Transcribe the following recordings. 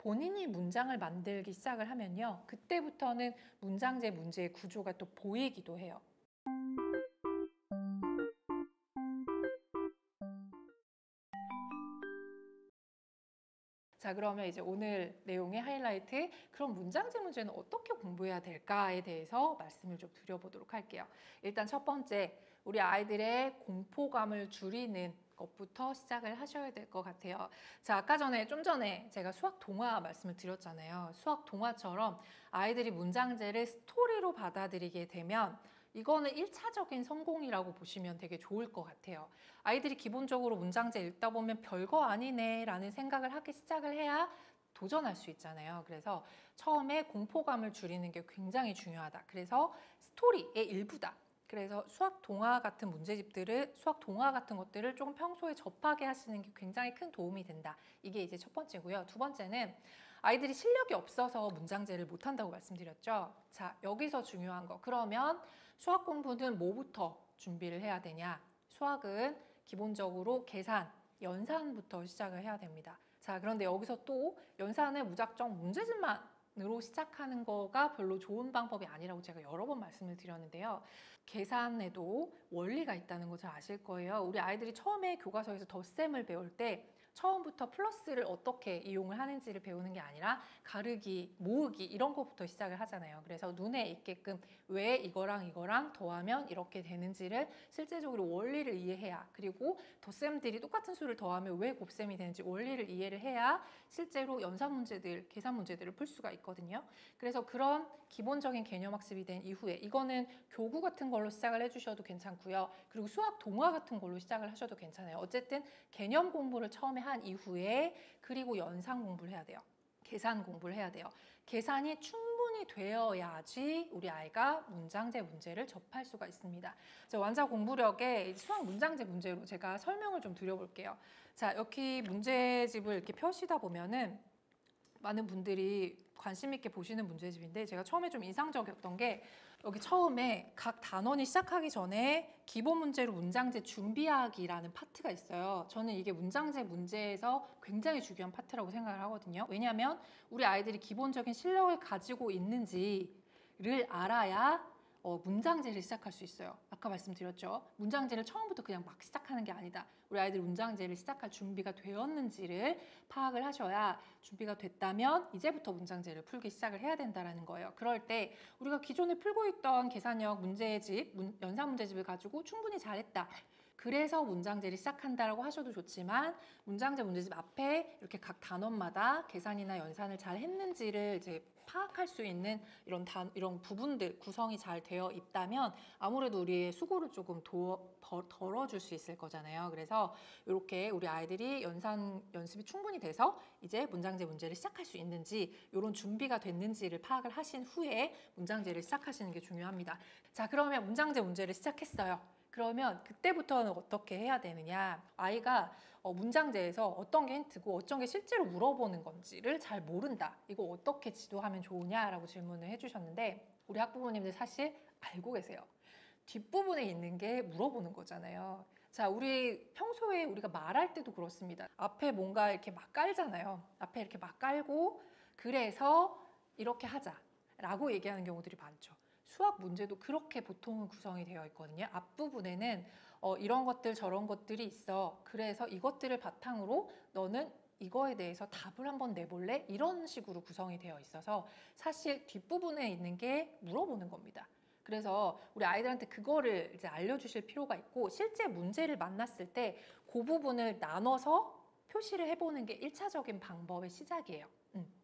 본인이 문장을 만들기 시작을 하면요. 그때부터는 문장제 문제의 구조가 또 보이기도 해요. 자, 그러면 이제 오늘 내용의 하이라이트, 그럼 문장제 문제는 어떻게 공부해야 될까에 대해서 말씀을 좀 드려보도록 할게요. 일단 첫 번째, 우리 아이들의 공포감을 줄이는 것부터 시작을 하셔야 될 것 같아요. 자, 아까 전에 좀 전에 제가 수학 동화 말씀을 드렸잖아요. 수학 동화처럼 아이들이 문장제를 스토리로 받아들이게 되면 이거는 일차적인 성공이라고 보시면 되게 좋을 것 같아요. 아이들이 기본적으로 문장제 읽다 보면 별거 아니네 라는 생각을 하기 시작을 해야 도전할 수 있잖아요. 그래서 처음에 공포감을 줄이는 게 굉장히 중요하다. 그래서 스토리의 일부다. 그래서 수학 동화 같은 문제집들을 수학 동화 같은 것들을 조금 평소에 접하게 하시는 게 굉장히 큰 도움이 된다. 이게 이제 첫 번째고요. 두 번째는 아이들이 실력이 없어서 문장제를 못한다고 말씀드렸죠. 자, 여기서 중요한 거. 그러면 수학 공부는 뭐부터 준비를 해야 되냐? 수학은 기본적으로 계산, 연산부터 시작을 해야 됩니다. 자, 그런데 여기서 또 연산을 무작정 문제집만 으로 시작하는 거가 별로 좋은 방법이 아니라고 제가 여러 번 말씀을 드렸는데요. 계산에도 원리가 있다는 것을 아실 거예요. 우리 아이들이 처음에 교과서에서 덧셈을 배울 때 처음부터 플러스를 어떻게 이용을 하는지를 배우는 게 아니라 가르기, 모으기 이런 것부터 시작을 하잖아요. 그래서 눈에 익게끔 왜 이거랑 이거랑 더하면 이렇게 되는지를 실제적으로 원리를 이해해야 그리고 덧셈들이 똑같은 수를 더하면 왜 곱셈이 되는지 원리를 이해를 해야 실제로 연산 문제들, 계산 문제들을 풀 수가 있거든요. 그래서 그런 기본적인 개념 학습이 된 이후에 이거는 교구 같은 걸로 시작을 해주셔도 괜찮고요. 그리고 수학 동화 같은 걸로 시작을 하셔도 괜찮아요. 어쨌든 개념 공부를 처음에 한 이후에 그리고 연상 공부를 해야 돼요. 계산 공부를 해야 돼요. 계산이 충분히 되어야지 우리 아이가 문장제 문제를 접할 수가 있습니다. 완자 공부력의 수학 문장제 문제로 제가 설명을 좀 드려볼게요. 자, 여기 문제집을 이렇게 펴시다 보면은 많은 분들이 관심 있게 보시는 문제집인데 제가 처음에 좀 인상적이었던 게 여기 처음에 각 단원이 시작하기 전에 기본 문제로 문장제 준비하기라는 파트가 있어요. 저는 이게 문장제 문제에서 굉장히 중요한 파트라고 생각을 하거든요. 왜냐하면 우리 아이들이 기본적인 실력을 가지고 있는지를 알아야 어, 문장제를 시작할 수 있어요. 아까 말씀드렸죠. 문장제를 처음부터 그냥 막 시작하는 게 아니다. 우리 아이들이 문장제를 시작할 준비가 되었는지를 파악을 하셔야 준비가 됐다면 이제부터 문장제를 풀기 시작을 해야 된다는 거예요. 그럴 때 우리가 기존에 풀고 있던 계산력 문제집, 문, 연산 문제집을 가지고 충분히 잘했다. 그래서 문장제를 시작한다라고 하셔도 좋지만 문장제 문제집 앞에 이렇게 각 단원마다 계산이나 연산을 잘 했는지를 이제 파악할 수 있는 이런 단 이런 부분들 구성이 잘 되어 있다면 아무래도 우리의 수고를 조금 도, 덜, 덜어줄 수 있을 거잖아요. 그래서 이렇게 우리 아이들이 연산 연습이 충분히 돼서 이제 문장제 문제를 시작할 수 있는지 이런 준비가 됐는지를 파악을 하신 후에 문장제를 시작하시는 게 중요합니다. 자 그러면 문장제 문제를 시작했어요. 그러면 그때부터는 어떻게 해야 되느냐? 아이가 어, 문장제에서 어떤 게 힌트고 어떤 게 실제로 물어보는 건지를 잘 모른다. 이거 어떻게 지도하면 좋으냐라고 질문을 해주셨는데 우리 학부모님들 사실 알고 계세요. 뒷부분에 있는 게 물어보는 거잖아요. 자 우리 평소에 우리가 말할 때도 그렇습니다. 앞에 뭔가 이렇게 막 깔잖아요. 앞에 이렇게 막 깔고 그래서 이렇게 하자 라고 얘기하는 경우들이 많죠 수학 문제도 그렇게 보통은 구성이 되어 있거든요. 앞부분에는 어, 이런 것들 저런 것들이 있어. 그래서 이것들을 바탕으로 너는 이거에 대해서 답을 한번 내볼래? 이런 식으로 구성이 되어 있어서 사실 뒷부분에 있는 게 물어보는 겁니다. 그래서 우리 아이들한테 그거를 이제 알려주실 필요가 있고 실제 문제를 만났을 때 그 부분을 나눠서 표시를 해보는 게 일차적인 방법의 시작이에요. 음.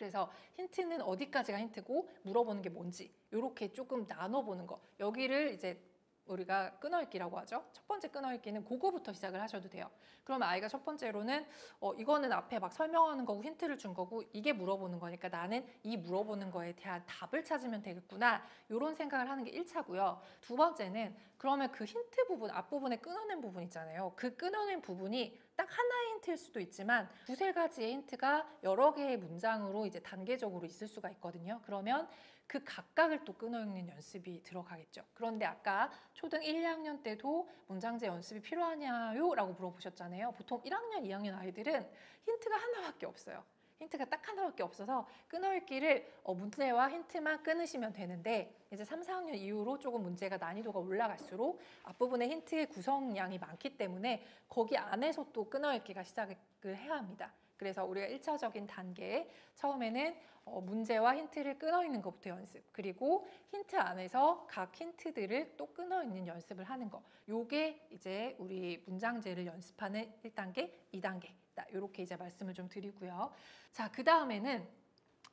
그래서 힌트는 어디까지가 힌트고 물어보는 게 뭔지 이렇게 조금 나눠보는 거 여기를 이제 우리가 끊어읽기라고 하죠. 첫 번째 끊어읽기는 그거부터 시작을 하셔도 돼요. 그러면 아이가 첫 번째로는 어, 이거는 앞에 막 설명하는 거고 힌트를 준 거고 이게 물어보는 거니까 나는 이 물어보는 거에 대한 답을 찾으면 되겠구나 이런 생각을 하는 게 1차고요. 두 번째는 그러면 그 힌트 부분 앞부분에 끊어낸 부분 있잖아요. 그 끊어낸 부분이 딱 하나의 힌트일 수도 있지만 두세 가지의 힌트가 여러 개의 문장으로 이제 단계적으로 있을 수가 있거든요. 그러면 그 각각을 또 끊어 읽는 연습이 들어가겠죠. 그런데 아까 초등 1, 2학년 때도 문장제 연습이 필요하냐요? 라고 물어보셨잖아요. 보통 1학년, 2학년 아이들은 힌트가 하나밖에 없어요. 힌트가 딱 하나밖에 없어서 끊어읽기를 어, 문제와 힌트만 끊으시면 되는데 이제 3, 4학년 이후로 조금 문제가 난이도가 올라갈수록 앞부분에 힌트의 구성량이 많기 때문에 거기 안에서 또 끊어읽기가 시작을 해야 합니다. 그래서 우리가 일차적인 단계 처음에는 어, 문제와 힌트를 끊어 있는 것부터 연습 그리고 힌트 안에서 각 힌트들을 또 끊어 있는 연습을 하는 거 요게 이제 우리 문장제를 연습하는 1단계, 2단계 이렇게 이제 말씀을 좀 드리고요. 자, 그 다음에는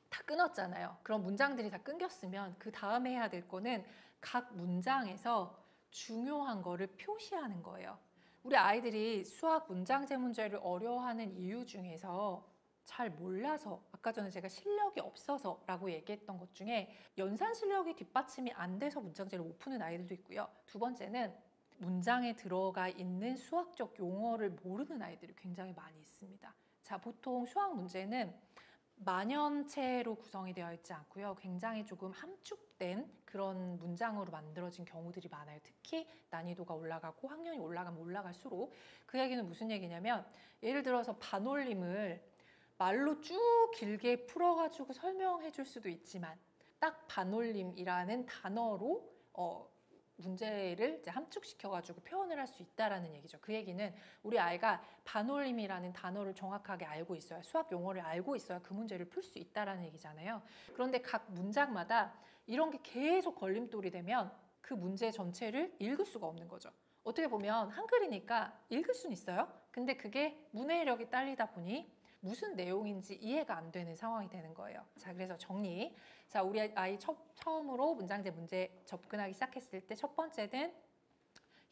다 끊었잖아요. 그럼 문장들이 다 끊겼으면 그 다음에 해야 될 거는 각 문장에서 중요한 거를 표시하는 거예요. 우리 아이들이 수학 문장제 문제를 어려워하는 이유 중에서 잘 몰라서 아까 전에 제가 실력이 없어서 라고 얘기했던 것 중에 연산 실력이 뒷받침이 안 돼서 문장제를 못 푸는 아이들도 있고요. 두 번째는 문장에 들어가 있는 수학적 용어를 모르는 아이들이 굉장히 많이 있습니다. 자, 보통 수학 문제는 만연체로 구성이 되어 있지 않고요. 굉장히 조금 함축된 그런 문장으로 만들어진 경우들이 많아요. 특히 난이도가 올라가고 학년이 올라가면 올라갈수록 그 얘기는 무슨 얘기냐면 예를 들어서 반올림을 말로 쭉 길게 풀어가지고 설명해 줄 수도 있지만 딱 반올림이라는 단어로 어, 문제를 이제 함축시켜가지고 표현을 할 수 있다라는 얘기죠. 그 얘기는 우리 아이가 반올림이라는 단어를 정확하게 알고 있어야 수학 용어를 알고 있어야 그 문제를 풀 수 있다라는 얘기잖아요. 그런데 각 문장마다 이런 게 계속 걸림돌이 되면 그 문제 전체를 읽을 수가 없는 거죠. 어떻게 보면 한글이니까 읽을 수는 있어요. 근데 그게 문해력이 딸리다 보니 무슨 내용인지 이해가 안 되는 상황이 되는 거예요. 자, 그래서 정리. 자, 우리 아이 첫, 처음으로 문장제 문제 접근하기 시작했을 때 첫 번째는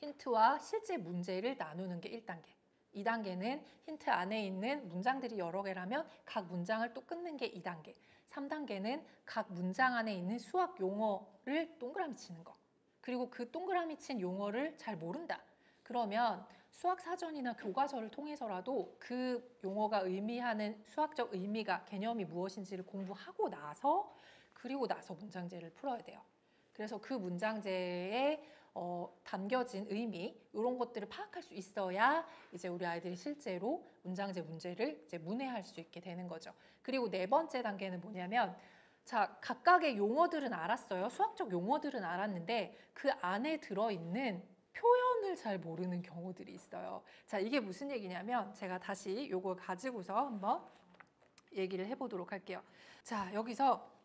힌트와 실제 문제를 나누는 게 1단계. 2단계는 힌트 안에 있는 문장들이 여러 개라면 각 문장을 또 끊는 게 2단계. 3단계는 각 문장 안에 있는 수학 용어를 동그라미 치는 거. 그리고 그 동그라미 친 용어를 잘 모른다. 그러면 수학 사전이나 교과서를 통해서라도 그 용어가 의미하는 수학적 의미가 개념이 무엇인지를 공부하고 나서 그리고 나서 문장제를 풀어야 돼요. 그래서 그 문장제에 어, 담겨진 의미 이런 것들을 파악할 수 있어야 이제 우리 아이들이 실제로 문장제 문제를 이제 문해할 수 있게 되는 거죠. 그리고 네 번째 단계는 뭐냐면 자 각각의 용어들은 알았어요. 수학적 용어들은 알았는데 그 안에 들어 있는 표현을 잘 모르는 경우들이 있어요. 자 이게 무슨 얘기냐면 제가 다시 요걸 가지고서 한번 얘기를 해보도록 할게요. 자 여기서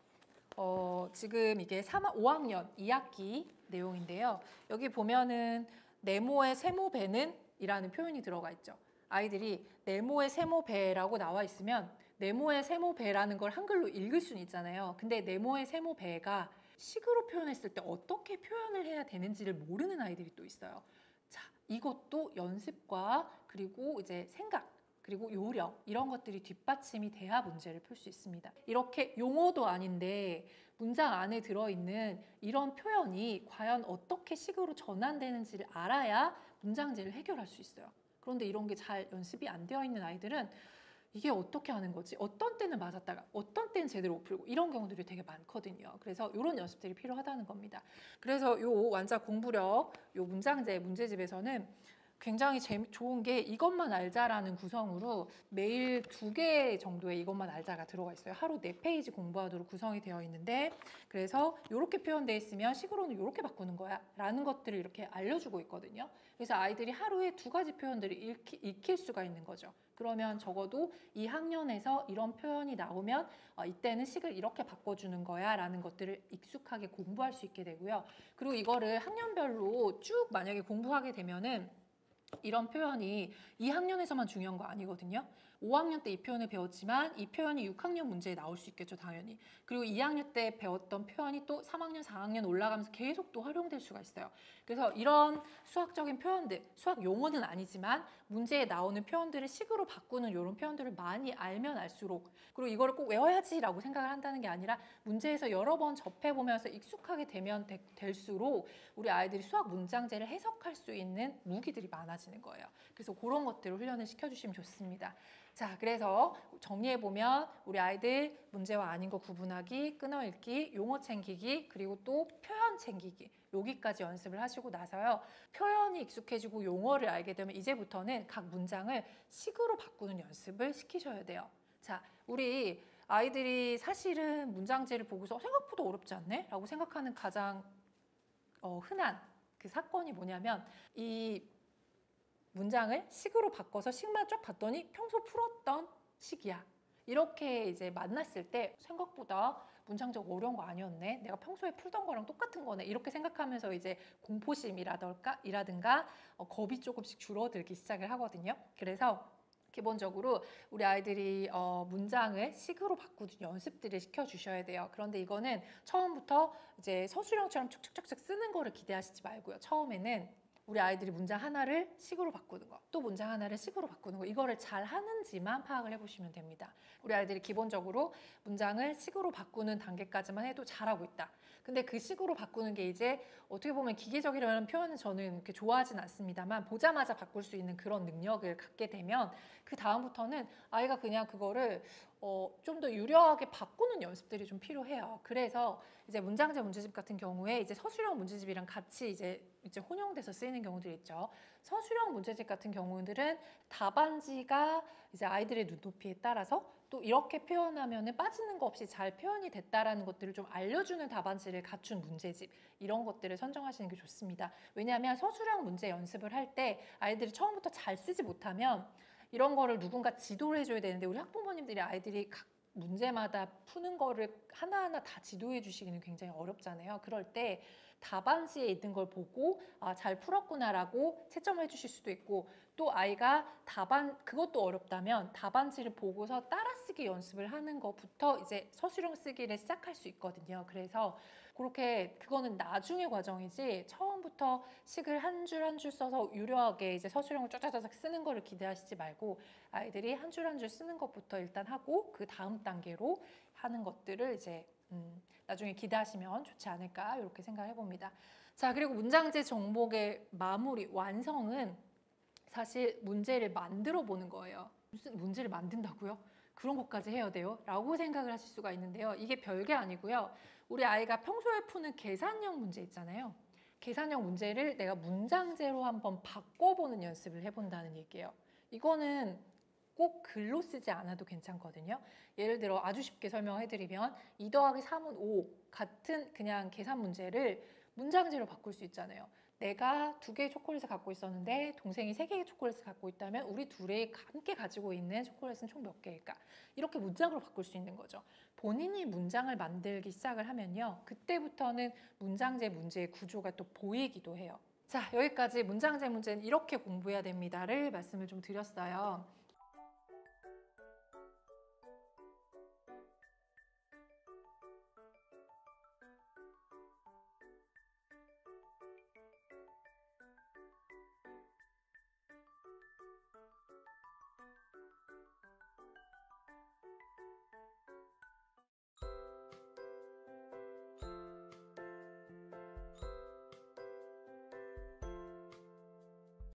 어, 지금 이게 3, 5학년 2학기 내용인데요. 여기 보면은 네모의 세모 배는 이라는 표현이 들어가 있죠. 아이들이 네모의 세모 배라고 나와 있으면 네모의 세모 배라는 걸 한글로 읽을 수는 있잖아요. 근데 네모의 세모 배가 식으로 표현했을 때 어떻게 표현을 해야 되는지를 모르는 아이들이 또 있어요. 자, 이것도 연습과 그리고 이제 생각 그리고 요령 이런 것들이 뒷받침이 돼야 문제를 풀 수 있습니다. 이렇게 용어도 아닌데 문장 안에 들어있는 이런 표현이 과연 어떻게 식으로 전환되는지를 알아야 문장제를 해결할 수 있어요. 그런데 이런 게 잘 연습이 안 되어 있는 아이들은 이게 어떻게 하는 거지? 어떤 때는 맞았다가 어떤 때는 제대로 못 풀고 이런 경우들이 되게 많거든요. 그래서 이런 연습들이 필요하다는 겁니다. 그래서 요 완자 공부력, 요 문장제 문제집에서는 굉장히 재미, 좋은 게 이것만 알자라는 구성으로 매일 두 개 정도의 이것만 알자가 들어가 있어요. 하루 네 페이지 공부하도록 구성이 되어 있는데 그래서 이렇게 표현되어 있으면 식으로는 이렇게 바꾸는 거야 라는 것들을 이렇게 알려주고 있거든요. 그래서 아이들이 하루에 두 가지 표현들을 읽히, 익힐 수가 있는 거죠. 그러면 적어도 이 학년에서 이런 표현이 나오면 어, 이때는 식을 이렇게 바꿔주는 거야 라는 것들을 익숙하게 공부할 수 있게 되고요. 그리고 이거를 학년별로 쭉 만약에 공부하게 되면은 이런 표현이 2학년에서만 중요한 거 아니거든요. 5학년 때 이 표현을 배웠지만 이 표현이 6학년 문제에 나올 수 있겠죠, 당연히. 그리고 2학년 때 배웠던 표현이 또 3학년, 4학년 올라가면서 계속 또 활용될 수가 있어요. 그래서 이런 수학적인 표현들, 수학 용어는 아니지만 문제에 나오는 표현들을 식으로 바꾸는 이런 표현들을 많이 알면 알수록 그리고 이거를 꼭 외워야지라고 생각을 한다는 게 아니라 문제에서 여러 번 접해보면서 익숙하게 되면 되, 될수록 우리 아이들이 수학 문장제를 해석할 수 있는 무기들이 많아지는 거예요. 그래서 그런 것들을 훈련을 시켜주시면 좋습니다. 자, 그래서 정리해보면 우리 아이들 문제와 아닌 거 구분하기, 끊어읽기, 용어 챙기기, 그리고 또 표현 챙기기. 여기까지 연습을 하시고 나서요. 표현이 익숙해지고 용어를 알게 되면 이제부터는 각 문장을 식으로 바꾸는 연습을 시키셔야 돼요. 자, 우리 아이들이 사실은 문장제를 보고서 생각보다 어렵지 않네? 라고 생각하는 가장 어, 흔한 그 사건이 뭐냐면 이 문장을 식으로 바꿔서 식만 쫙 봤더니 평소 풀었던 식이야. 이렇게 이제 만났을 때 생각보다 문장적 어려운 거 아니었네. 내가 평소에 풀던 거랑 똑같은 거네. 이렇게 생각하면서 이제 공포심이라든가 이라든가 어, 겁이 조금씩 줄어들기 시작을 하거든요. 그래서 기본적으로 우리 아이들이 어, 문장을 식으로 바꾸는 연습들을 시켜주셔야 돼요. 그런데 이거는 처음부터 이제 서술형처럼 축축축축 쓰는 거를 기대하시지 말고요. 처음에는 우리 아이들이 문장 하나를 식으로 바꾸는 거, 또 문장 하나를 식으로 바꾸는 거, 이거를 잘 하는지만 파악을 해보시면 됩니다. 우리 아이들이 기본적으로 문장을 식으로 바꾸는 단계까지만 해도 잘하고 있다. 근데 그 식으로 바꾸는 게 이제 어떻게 보면 기계적이라는 표현은 저는 그렇게 좋아하진 않습니다만 보자마자 바꿀 수 있는 그런 능력을 갖게 되면 그 다음부터는 아이가 그냥 그거를 어, 좀 더 유려하게 바꾸는 연습들이 좀 필요해요. 그래서 이제 문장제 문제집 같은 경우에 이제 서술형 문제집이랑 같이 이제 이제 혼용돼서 쓰이는 경우들이 있죠. 서술형 문제집 같은 경우들은 답안지가 이제 아이들의 눈높이에 따라서 또 이렇게 표현하면은 빠지는 거 없이 잘 표현이 됐다라는 것들을 좀 알려주는 답안지를 갖춘 문제집 이런 것들을 선정하시는 게 좋습니다. 왜냐하면 서술형 문제 연습을 할 때 아이들이 처음부터 잘 쓰지 못하면 이런 거를 누군가 지도를 해줘야 되는데 우리 학부모님들이 아이들이 각 문제마다 푸는 거를 하나하나 다 지도해 주시기는 굉장히 어렵잖아요. 그럴 때 답안지에 있는 걸 보고 아, 잘 풀었구나라고 채점을 해주실 수도 있고 또 아이가 답안 그것도 어렵다면 답안지를 보고서 따라쓰기 연습을 하는 것부터 이제 서술형 쓰기를 시작할 수 있거든요. 그래서 그렇게 그거는 나중의 과정이지 처음부터 식을 한 줄 한줄 써서 유려하게 이제 서술형을 쫙쫙쫙 쓰는 거를 기대하시지 말고 아이들이 한 줄 한 줄 쓰는 것부터 일단 하고 그 다음 단계로 하는 것들을 이제 음, 나중에 기대하시면 좋지 않을까 이렇게 생각해 봅니다. 자 그리고 문장제 정복의 마무리 완성은 사실 문제를 만들어 보는 거예요. 무슨 문제를 만든다고요? 그런 것까지 해야 돼요? 라고 생각을 하실 수가 있는데요. 이게 별게 아니고요. 우리 아이가 평소에 푸는 계산형 문제 있잖아요. 계산형 문제를 내가 문장제로 한번 바꿔보는 연습을 해본다는 얘기예요. 이거는 꼭 글로 쓰지 않아도 괜찮거든요. 예를 들어 아주 쉽게 설명해드리면 2 더하기 3은 5 같은 그냥 계산 문제를 문장제로 바꿀 수 있잖아요. 내가 두 개의 초콜릿을 갖고 있었는데 동생이 세 개의 초콜릿을 갖고 있다면 우리 둘이 함께 가지고 있는 초콜릿은 총 몇 개일까? 이렇게 문장으로 바꿀 수 있는 거죠. 본인이 문장을 만들기 시작을 하면요. 그때부터는 문장제 문제의 구조가 또 보이기도 해요. 자, 여기까지 문장제 문제는 이렇게 공부해야 됩니다를 말씀을 좀 드렸어요.